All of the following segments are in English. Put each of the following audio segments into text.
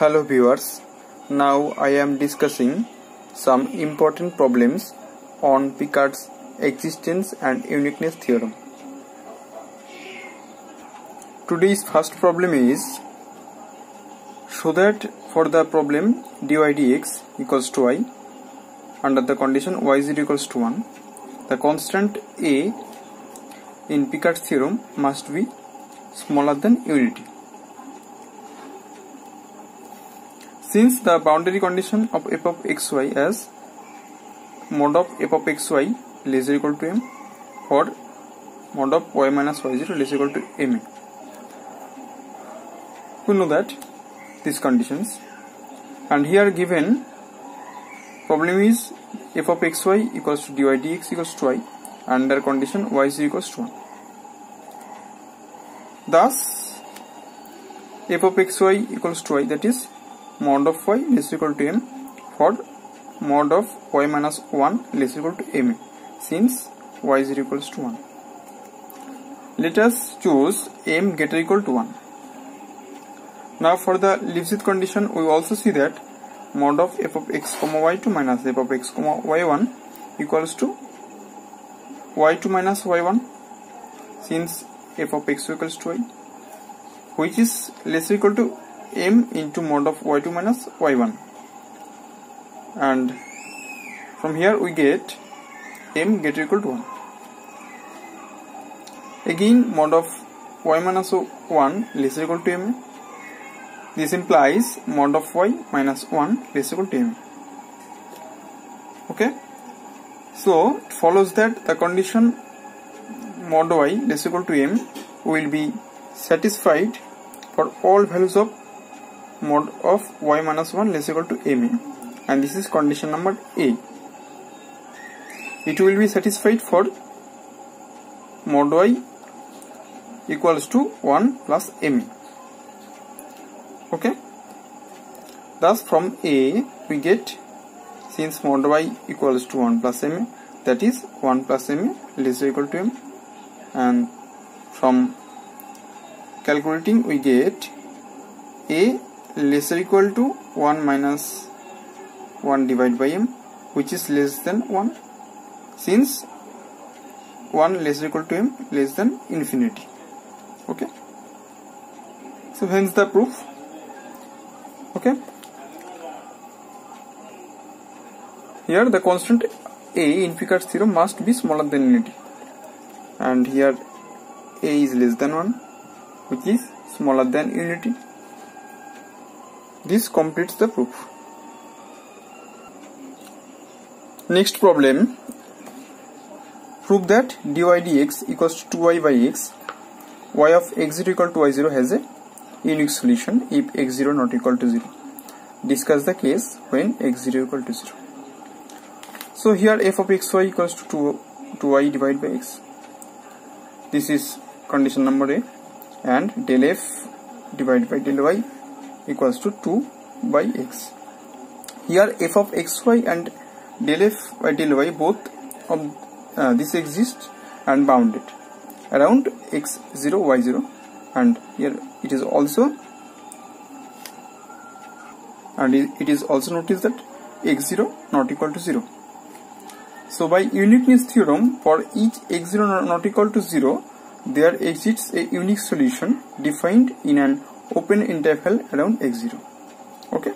Hello viewers, now I am discussing some important problems on Picard's existence and uniqueness theorem. Today's first problem is show that for the problem dy dx equals to y under the condition y0 equals to 1 the constant a in Picard's theorem must be smaller than unity. Since the boundary condition of f of xy as mod of f of xy less or equal to m or mod of y minus y0 less equal to ma. We know that these conditions and here given problem is f of xy equals to dy dx equals to y under condition y is equals to 1. Thus f of xy equals to y that is mod of y less equal to m for mod of y minus 1 less equal to m since y is equals to 1. Let us choose m greater equal to 1. Now for the Lipschitz condition we also see that mod of f of x comma y2 minus f of x comma y1 equals to y2 minus y1 since f of x equals to y which is less equal to m into mod of y2 minus y1 and from here we get m greater equal to 1 again mod of y minus 1 less equal to m. This implies mod of y minus 1 less equal to m. Okay? So it follows that the condition mod y less equal to m will be satisfied for all values of mod of y minus 1 less equal to ma and this is condition number a. It will be satisfied for mod y equals to 1 plus ma okay? Thus from a we get since mod y equals to 1 plus ma that is 1 plus ma less equal to m and from calculating we get a lesser equal to 1 minus 1 divided by m which is less than 1 since 1 less equal to m less than infinity. Okay? So hence the proof. Okay? Here the constant a in Picard's theorem must be smaller than unity and here a is less than 1 which is smaller than unity this completes the proof. Next problem. Prove that dy dx equals to 2y by x. Y of x0 equal to y0 has a unique solution if x0 not equal to 0 discuss the case when x0 equal to 0 so here f of xy equals to 2, 2y divided by x. This is condition number a and del f divided by del y equals to 2 by x. Here f of xy and del f by del y both of uh, this exist and bounded. Around x0 y0 and here it is also and it is also noticed that x0 not equal to 0 so by uniqueness theorem for each x0 not equal to 0 there exists a unique solution defined in an open interval around x0 okay?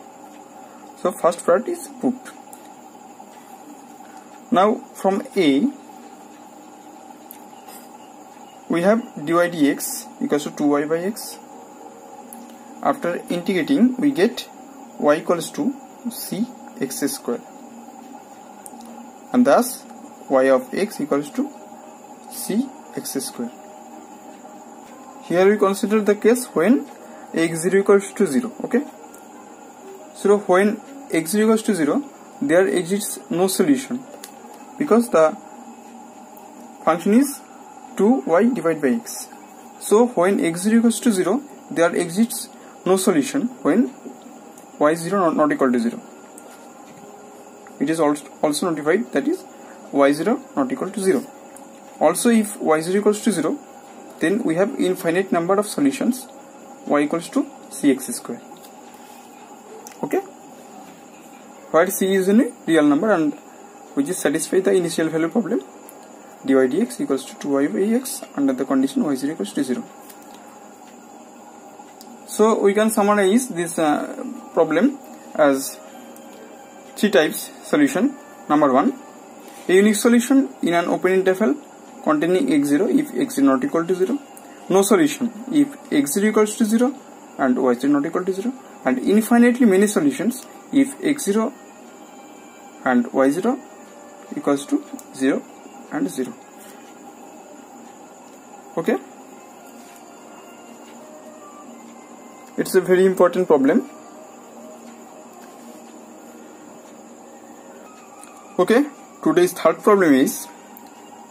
So first part is proved now from a we have dy dx equals to 2y by x. After integrating we get y equals to c x square. And thus y of x equals to c x square. Here we consider the case when x0 equals to 0 okay? So when x0 equals to 0 there exists no solution because the function is 2y divided by x. So when x0 equals to 0 there exists no solution when y0 not, not equal to 0 it is also notified that is y0 not equal to 0 also if y0 equals to 0 then we have infinite number of solutions y equals to cx square. Okay? Where c is a real number and which is satisfy the initial value problem dy dx equals to 2y by x under the condition y 0 equals to 0 so we can summarize this uh, problem as three types solution. Number one a unique solution in an open interval containing x0 if x is not equal to 0 no solution. If x0 equals to 0 and y0 not equal to 0 and infinitely many solutions if x0 and y0 equals to 0 and 0 okay? It's a very important problem. Okay? Today's third problem is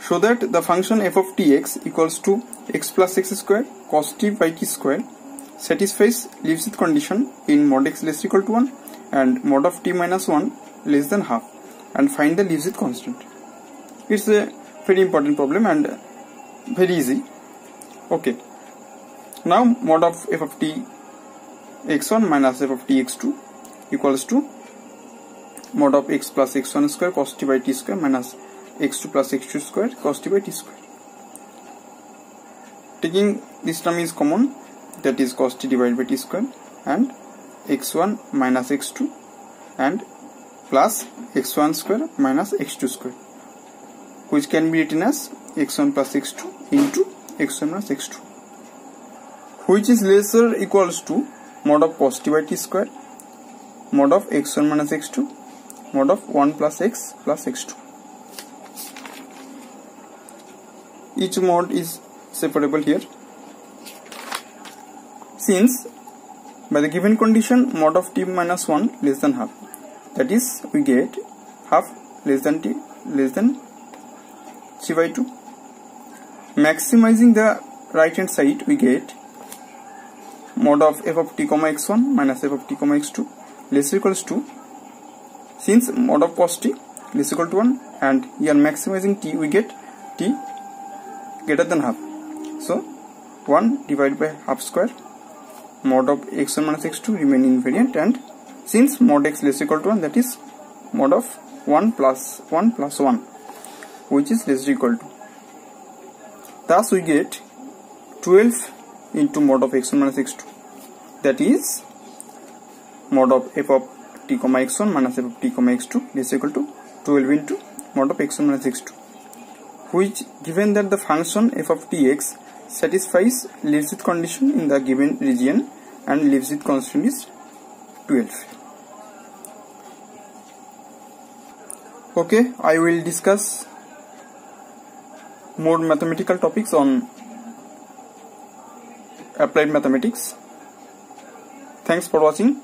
show that the function f of tx equals to x plus x square cos t by t square satisfies Lipschitz condition in mod x less equal to 1 and mod of t minus 1 less than half and find the Lipschitz constant. It's a very important problem and very easy. Okay. Now mod of f of t x1 minus f of t x2 equals to mod of x plus x1 square cos t by t square minus x2 plus x2 square cos t by t square. Taking this term is common that is cos t divided by t square and x1 minus x2 and plus x1 square minus x2 square which can be written as x1 plus x2 into x1 minus x2 which is lesser equals to mod of cos t by t square mod of x1 minus x2 mod of 1 plus x plus x2 each mod is separable here. Since by the given condition mod of t minus 1 less than half. That is we get half less than t less than c by 2 maximizing the right hand side we get mod of f of t comma x1 minus f of t comma x2 less equals to since mod of cos t less equal to 1 and here maximizing t we get t greater than half. So 1 divided by half square mod of x1 minus x2 remain invariant and since mod x less equal to 1 that is mod of 1 plus 1 plus 1 which is less equal to. Thus we get 12 into mod of x1 minus x2 that is mod of f of t comma x1 minus f of t comma x2 is equal to 12 into mod of x1 minus x2 which given that the function f of tx satisfies Lipschitz condition in the given region and Lipschitz constant is 12 okay I will discuss more mathematical topics on applied mathematics Thanks for watching.